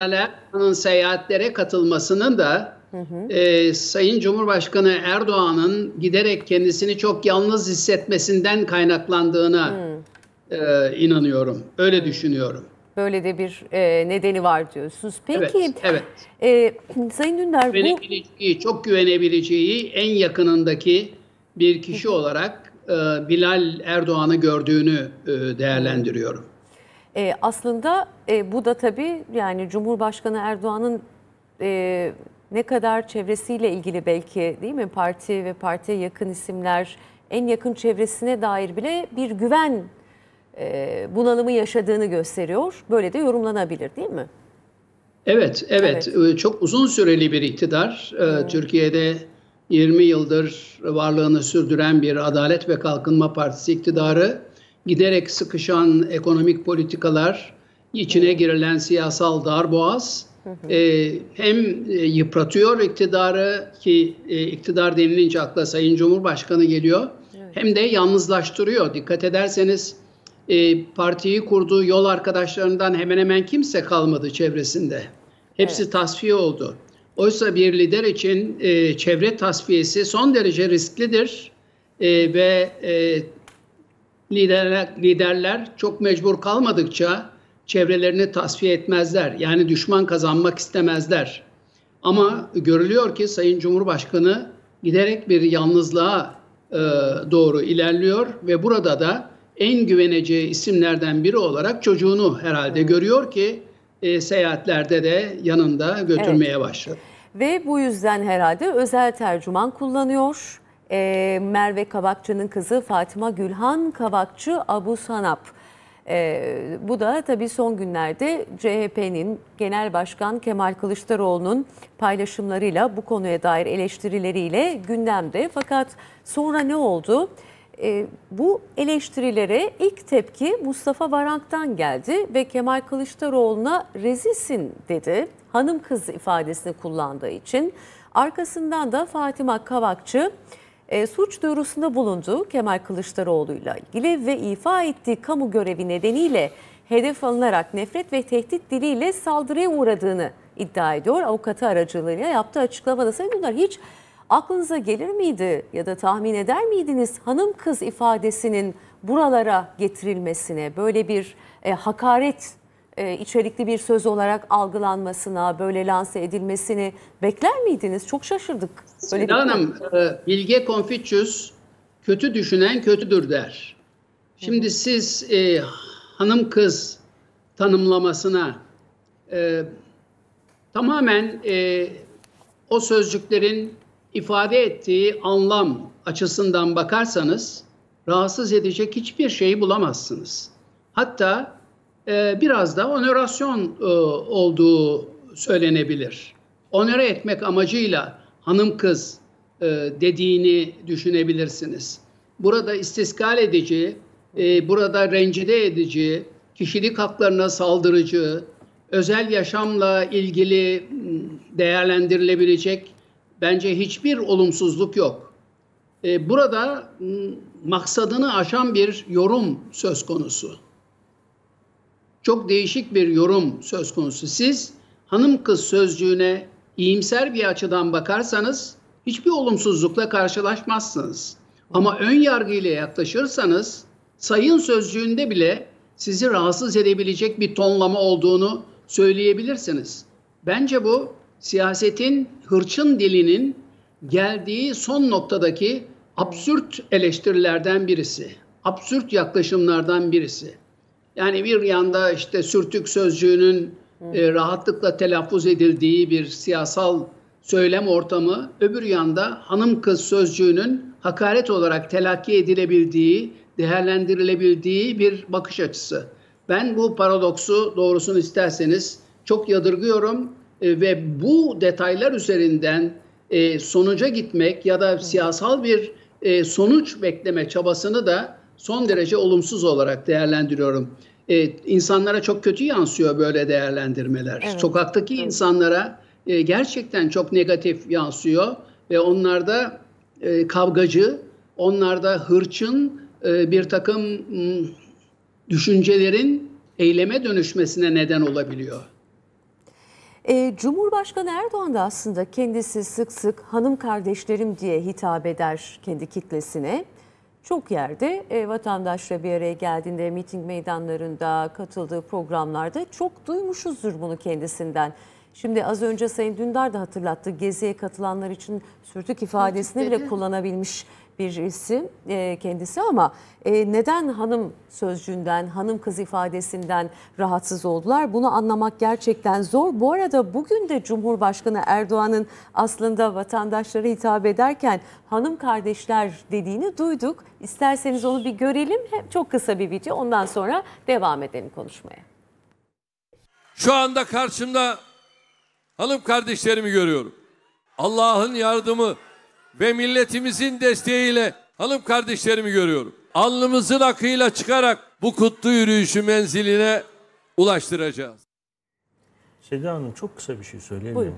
Erdoğan'ın seyahatlere katılmasının da hı hı. E, Sayın Cumhurbaşkanı Erdoğan'ın giderek kendisini çok yalnız hissetmesinden kaynaklandığına e, inanıyorum. Öyle düşünüyorum. Böyle de bir e, nedeni var diyorsunuz. Peki, evet, evet. E, Sayın Dündar bu... Çok güvenebileceği en yakınındaki bir kişi olarak e, Bilal Erdoğan'ı gördüğünü e, değerlendiriyorum. E, aslında e, bu da tabii yani Cumhurbaşkanı Erdoğan'ın e, ne kadar çevresiyle ilgili belki değil mi? Parti ve partiye yakın isimler en yakın çevresine dair bile bir güven e, bunalımı yaşadığını gösteriyor. Böyle de yorumlanabilir değil mi? Evet, evet. evet. Çok uzun süreli bir iktidar. Hmm. Türkiye'de 20 yıldır varlığını sürdüren bir Adalet ve Kalkınma Partisi iktidarı giderek sıkışan ekonomik politikalar, içine girilen siyasal darboğaz e, hem e, yıpratıyor iktidarı ki e, iktidar denilince akla Sayın Cumhurbaşkanı geliyor evet. hem de yalnızlaştırıyor. Dikkat ederseniz e, partiyi kurduğu yol arkadaşlarından hemen hemen kimse kalmadı çevresinde. Hepsi evet. tasfiye oldu. Oysa bir lider için e, çevre tasfiyesi son derece risklidir e, ve e, liderler, liderler çok mecbur kalmadıkça çevrelerini tasfiye etmezler. Yani düşman kazanmak istemezler. Ama görülüyor ki Sayın Cumhurbaşkanı giderek bir yalnızlığa e, doğru ilerliyor ve burada da en güveneceği isimlerden biri olarak çocuğunu herhalde görüyor ki e, seyahatlerde de yanında götürmeye evet. başladı. Ve bu yüzden herhalde özel tercüman kullanıyor e, Merve Kavakçı'nın kızı Fatıma Gülhan Kavakçı Abu Sanap. E, bu da tabii son günlerde CHP'nin Genel Başkan Kemal Kılıçdaroğlu'nun paylaşımlarıyla bu konuya dair eleştirileriyle gündemde. Fakat sonra ne oldu? E, bu eleştirilere ilk tepki Mustafa Varank'tan geldi ve Kemal Kılıçdaroğlu'na rezilsin dedi. Hanım kız ifadesini kullandığı için. Arkasından da Fatıma Kavakçı e, suç duyurusunda bulundu Kemal Kılıçdaroğlu ile ilgili ve ifa ettiği kamu görevi nedeniyle hedef alınarak nefret ve tehdit diliyle saldırıya uğradığını iddia ediyor. Avukatı aracılığıyla yaptığı açıklamada Sayın Dündar hiç aklınıza gelir miydi ya da tahmin eder miydiniz hanım kız ifadesinin buralara getirilmesine böyle bir e, hakaret e, içerikli bir söz olarak algılanmasına, böyle lanse edilmesini bekler miydiniz? Çok şaşırdık. Böyle Seda Hanım, e, Bilge Confucius kötü düşünen kötüdür der. Şimdi Hı-hı. siz e, hanım kız tanımlamasına e, tamamen e, o sözcüklerin ifade ettiği anlam açısından bakarsanız rahatsız edecek hiçbir şeyi bulamazsınız. Hatta e, biraz da onorasyon e, olduğu söylenebilir. Onore etmek amacıyla hanım kız e, dediğini düşünebilirsiniz. Burada istiskal edici, e, burada rencide edici, kişilik haklarına saldırıcı, özel yaşamla ilgili değerlendirilebilecek bence hiçbir olumsuzluk yok. Burada maksadını aşan bir yorum söz konusu çok değişik bir yorum söz konusu. Siz hanım kız sözcüğüne iyimser bir açıdan bakarsanız hiçbir olumsuzlukla karşılaşmazsınız. Ama ön yargıyla yaklaşırsanız sayın sözcüğünde bile sizi rahatsız edebilecek bir tonlama olduğunu söyleyebilirsiniz. Bence bu siyasetin hırçın dilinin geldiği son noktadaki absürt eleştirilerden birisi. Absürt yaklaşımlardan birisi. Yani bir yanda işte sürtük sözcüğünün e, rahatlıkla telaffuz edildiği bir siyasal söylem ortamı, öbür yanda hanım kız sözcüğünün hakaret olarak telakki edilebildiği, değerlendirilebildiği bir bakış açısı. Ben bu paradoksu doğrusunu isterseniz çok yadırgıyorum e, ve bu detaylar üzerinden e, sonuca gitmek ya da siyasal bir e, sonuç bekleme çabasını da son derece olumsuz olarak değerlendiriyorum. Ee, insanlara çok kötü yansıyor böyle değerlendirmeler. Evet. Sokaktaki evet. insanlara e, gerçekten çok negatif yansıyor ve onlarda e, kavgacı, onlarda hırçın e, bir takım m, düşüncelerin eyleme dönüşmesine neden olabiliyor. E, Cumhurbaşkanı Erdoğan da aslında kendisi sık sık hanım kardeşlerim diye hitap eder kendi kitlesine. Çok yerde e, vatandaşla bir araya geldiğinde, miting meydanlarında, katıldığı programlarda çok duymuşuzdur bunu kendisinden. Şimdi az önce Sayın Dündar da hatırlattı. Geziye katılanlar için sürtük ifadesini bile kullanabilmiş bir isim e, kendisi ama e, neden hanım sözcüğünden, hanım kız ifadesinden rahatsız oldular? Bunu anlamak gerçekten zor. Bu arada bugün de Cumhurbaşkanı Erdoğan'ın aslında vatandaşlara hitap ederken hanım kardeşler dediğini duyduk. İsterseniz onu bir görelim. Hem çok kısa bir video ondan sonra devam edelim konuşmaya. Şu anda karşımda hanım kardeşlerimi görüyorum. Allah'ın yardımı ve milletimizin desteğiyle hanım kardeşlerimi görüyorum. Alnımızın akıyla çıkarak bu kutlu yürüyüşü menziline ulaştıracağız. Seda Hanım çok kısa bir şey söyleyelim. Buyurun.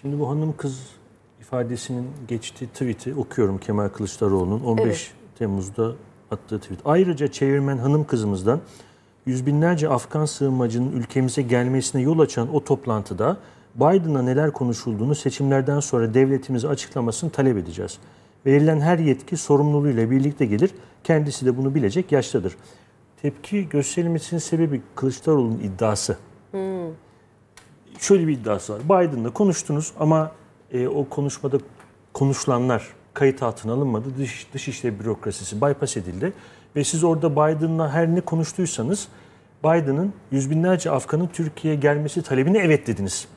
Şimdi bu hanım kız ifadesinin geçtiği tweet'i okuyorum Kemal Kılıçdaroğlu'nun 15 Evet. Temmuz'da attığı tweet. Ayrıca çevirmen hanım kızımızdan yüz binlerce Afgan sığınmacının ülkemize gelmesine yol açan o toplantıda Biden'a neler konuşulduğunu seçimlerden sonra devletimize açıklamasını talep edeceğiz. Verilen her yetki sorumluluğuyla birlikte gelir. Kendisi de bunu bilecek yaştadır. Tepki gösterilmesinin sebebi Kılıçdaroğlu'nun iddiası şöyle bir iddiası var. Biden'la konuştunuz ama e, o konuşmada konuşulanlar kayıt altına alınmadı. Dış, Dışişleri bürokrasisi bypass edildi. Ve siz orada Biden'la her ne konuştuysanız Biden'ın yüz binlerce Afgan'ın Türkiye'ye gelmesi talebine evet dediniz.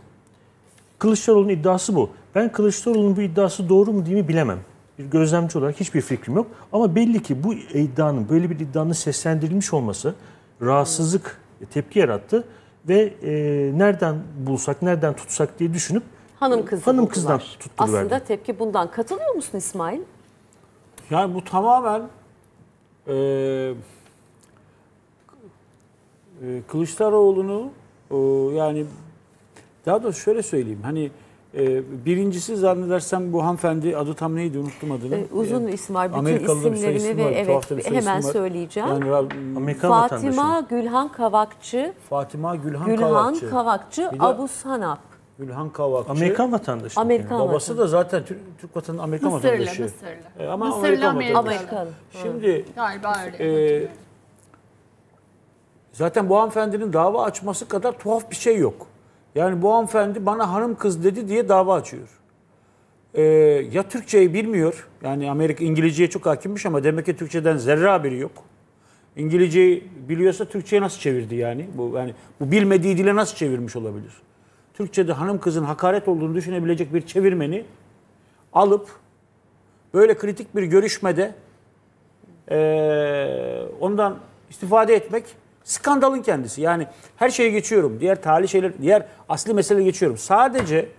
Kılıçdaroğlu'nun iddiası bu. Ben Kılıçdaroğlu'nun bu iddiası doğru mu değil mi bilemem. Bir gözlemci olarak hiçbir fikrim yok. Ama belli ki bu iddianın, böyle bir iddianın seslendirilmiş olması rahatsızlık, tepki yarattı. Ve e, nereden bulsak, nereden tutsak diye düşünüp Hanım kızı hanım kızdan tutturuverdi. Aslında tepki bundan. Katılıyor musun İsmail? Yani bu tamamen e, e, Kılıçdaroğlu'nu e, yani daha doğrusu şöyle söyleyeyim hani e, birincisi zannedersem bu hanımefendi adı tam neydi unuttum adını. Ee, uzun E, isim var. Bütün Amerikalı'da isimlerini ismi ve var, evet bir hemen var. söyleyeceğim. Yani Amerikan Fatima. Gülhan Kavakçı, Fatima Gülhan, Gülhan Kavakçı. Kavakçı, Abu Sanap. Gülhan Kavakçı. Amerikan vatandaşı. Amerikan Babası vatandaşı. da zaten Türk, Türk vatandaşı Amerikan Mısırlı, vatandaşı. Mısırlı. E, ama Mısırlı Amerikan Amerikalı. vatandaşı. Amerikalı. Şimdi Galiba öyle. e, zaten bu hanımefendinin dava açması kadar tuhaf bir şey yok. Yani bu hanımefendi bana hanım kız dedi diye dava açıyor. E, ya Türkçeyi bilmiyor. Yani Amerika İngilizceye çok hakimmiş ama demek ki Türkçeden zerre haberi yok. İngilizceyi biliyorsa Türkçe'ye nasıl çevirdi yani? Bu yani bu bilmediği dile nasıl çevirmiş olabilir? Türkçe'de hanım kızın hakaret olduğunu düşünebilecek bir çevirmeni alıp böyle kritik bir görüşmede eee, ondan istifade etmek skandalın kendisi. Yani her şeyi geçiyorum. Diğer tali şeyler, diğer asli mesele geçiyorum. Sadece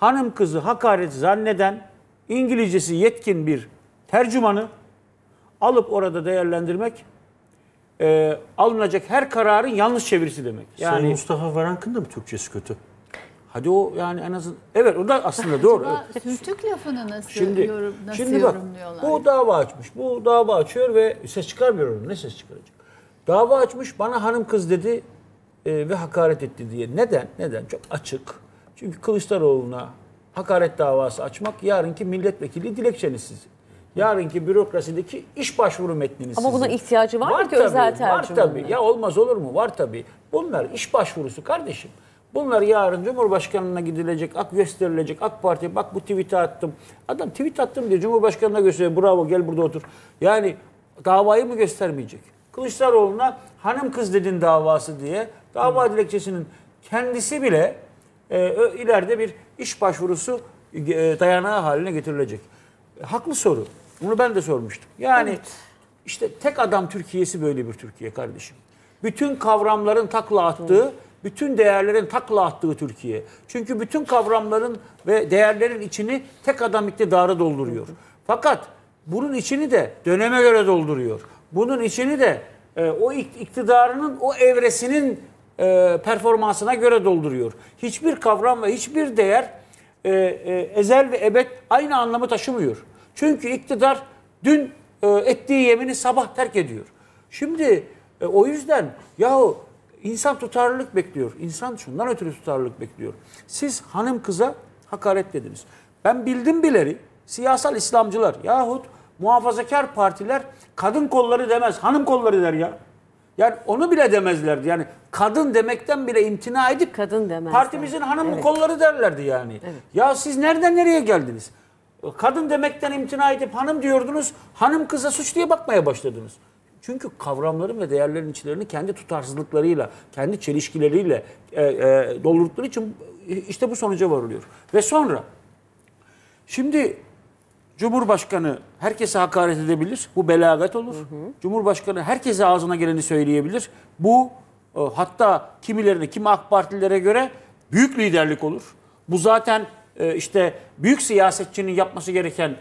hanım kızı hakaret zanneden İngilizcesi yetkin bir tercümanı alıp orada değerlendirmek eee, alınacak her kararın yanlış çevirisi demek. Sayın Yani Mustafa Varank'ın da mı Türkçesi kötü? hadi o yani en azından evet o da aslında doğru. Acaba Sürtük lafını nasıl, Şimdi, yorum, nasıl şimdi bak yorumluyorlar? bu dava açmış. Bu dava açıyor ve ses çıkarmıyor onu. Ne ses çıkaracak? Dava açmış bana hanım kız dedi e, ve hakaret etti diye. Neden? Neden? Çok açık. Çünkü Kılıçdaroğlu'na hakaret davası açmak yarınki milletvekili dilekçeniz sizin. Yarınki bürokrasideki iş başvuru metniniz Ama sizin. buna ihtiyacı var, mı ki tabii, özel Var tercümanına? tabii. Ya olmaz olur mu? Var tabii. Bunlar iş başvurusu kardeşim. Bunlar yarın Cumhurbaşkanı'na gidilecek, ak gösterilecek, AK Parti bak bu tweet'i attım. Adam tweet attım diye Cumhurbaşkanı'na gösteriyor. Bravo gel burada otur. Yani davayı mı göstermeyecek? Kılıçdaroğlu'na hanım kız dedin davası diye dava dilekçesinin kendisi bile e, ileride bir iş başvurusu e, dayanağı haline getirilecek. E, haklı soru. Bunu ben de sormuştum. Yani işte tek adam Türkiye'si böyle bir Türkiye kardeşim. Bütün kavramların takla attığı, bütün değerlerin takla attığı Türkiye. Çünkü bütün kavramların ve değerlerin içini tek adam iktidarı dolduruyor. Fakat bunun içini de döneme göre dolduruyor. Bunun içini de e, o ik- iktidarının o evresinin e, performansına göre dolduruyor. Hiçbir kavram ve hiçbir değer e, e, ezel ve ebed aynı anlamı taşımıyor. Çünkü iktidar dün e, ettiği yemini sabah terk ediyor. Şimdi e, o yüzden yahu İnsan tutarlılık bekliyor. İnsan şundan ötürü tutarlılık bekliyor. Siz hanım kıza hakaret dediniz. Ben bildim bileri siyasal İslamcılar yahut muhafazakar partiler kadın kolları demez, hanım kolları der ya. Yani onu bile demezlerdi. Yani kadın demekten bile imtina edip Kadın demezler. partimizin hanım Evet. kolları derlerdi yani. Ya siz nereden nereye geldiniz? Kadın demekten imtina edip hanım diyordunuz. Hanım kıza suç diye bakmaya başladınız. Çünkü kavramların ve değerlerin içlerini kendi tutarsızlıklarıyla, kendi çelişkileriyle e, e, doldurdukları için işte bu sonuca varılıyor. Ve sonra şimdi Cumhurbaşkanı herkese hakaret edebilir. Bu belagat olur. Cumhurbaşkanı herkese ağzına geleni söyleyebilir. Bu e, hatta kimilerine, kimi AK Partililere göre büyük liderlik olur. Bu zaten e, işte büyük siyasetçinin yapması gereken